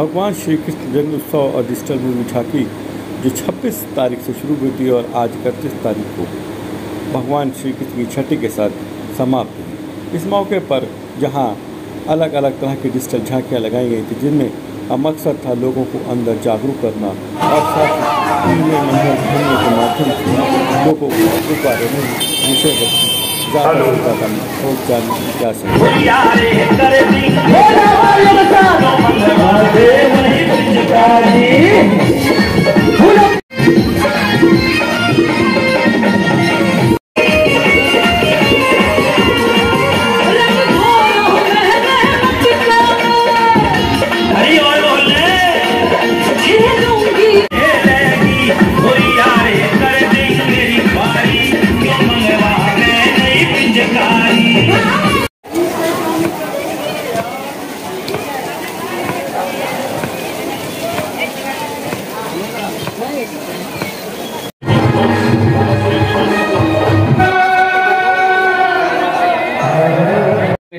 भगवान श्री कृष्ण जन्मोत्सव और डिजिटल मूवी झांकी जो 26 तारीख से शुरू हुई थी और आज इकतीस तारीख को भगवान श्री कृष्ण की छठी के साथ समाप्त हुई। इस मौके पर जहाँ अलग अलग तरह की डिजिटल झांकियाँ लगाई गई थी, जिनमें मकसद था लोगों को अंदर जागरूक करना और साथ ही मंदिर घूमने के माध्यम से लोगों को बारे में विषय क्या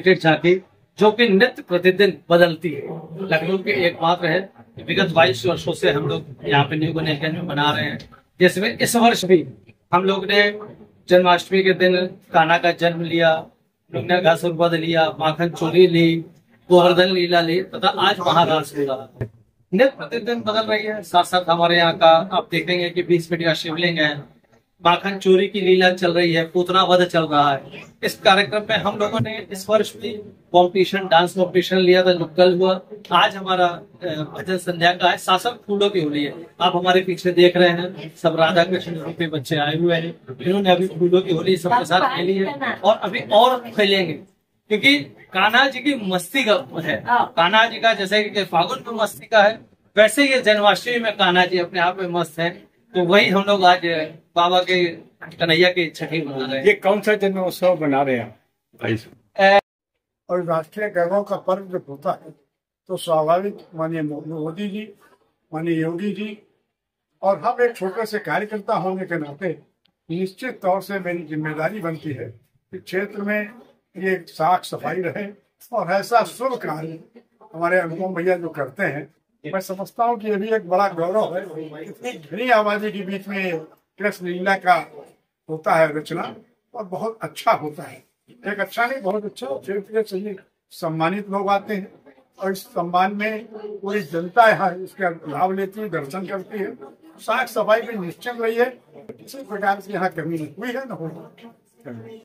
एनिमेटेड झांकी जो कि नित्य प्रतिदिन बदलती है। लखनऊ के एकमात्र है, विगत बाईस वर्षों से हम लोग यहाँ पे न्यू गणेशगंज में बना रहे हैं। जिसमें इस वर्ष भी हम लोग ने जन्माष्टमी के दिन कान्हा का जन्म लिया लोग ने घासुर वध लिया, माखन चोरी ली, गोवर्धन लीला ली, तथा आज महाराज लीला। नित्य प्रतिदिन बदल रही है। साथ साथ हमारे यहाँ का आप देखेंगे कि बीस फीट का शिवलिंग है। माखन चोरी की लीला चल रही है पूतना वध चल रहा है। इस कार्यक्रम में हम लोगों ने इस वर्ष भी कॉम्पिटिशन डांस कॉम्पिटिशन लिया था जो कल हुआ। आज हमारा भजन संध्या का है शासन फूलों की होली है। आप हमारे पीछे देख रहे हैं सब राधा कृष्ण रूपी बच्चे आए हुए हैं। इन्होंने अभी फूलों की होली सबके साथ खेली है और अभी और खेलेंगे। क्योंकि कान्हा जी की मस्ती का है। कान्हा जी का जैसे कि फागुन में मस्ती का है वैसे ये जन्माष्टमी में कान्हा जी अपने आप में मस्त है। तो वही हम लोग आज बाबा के कन्हैया की छठी मना रहे हैं ये कौन सा जन्मोत्सव बना रहे हैं? भाई और राष्ट्रीय गर्वों का पर्व जब होता है तो स्वाभाविक माननीय मोदी जी माननीय योगी जी और हम एक छोटे से कार्यकर्ता होने के नाते निश्चित तौर से मेरी ज़िम्मेदारी बनती है कि क्षेत्र में ये साफ़ सफ़ाई रहे और ऐसा शुभ कार्य हमारे अनुपम भैया जो करते हैं मैं समझता हूँ कि ये भी एक बड़ा गौरव है। इतनी घनी आबादी के बीच में कृष्ण लीला का होता है रचना, और बहुत अच्छा होता है। एक अच्छा नहीं, बहुत अच्छा क्षेत्र से ये सम्मानित लोग आते हैं, और इस सम्मान में पूरी जनता यहाँ इसका लाभ लेती है, दर्शन करती है। साफ़ सफ़ाई भी निश्चित रही है। किसी प्रकार की यहाँ कमी हुई है, न होगी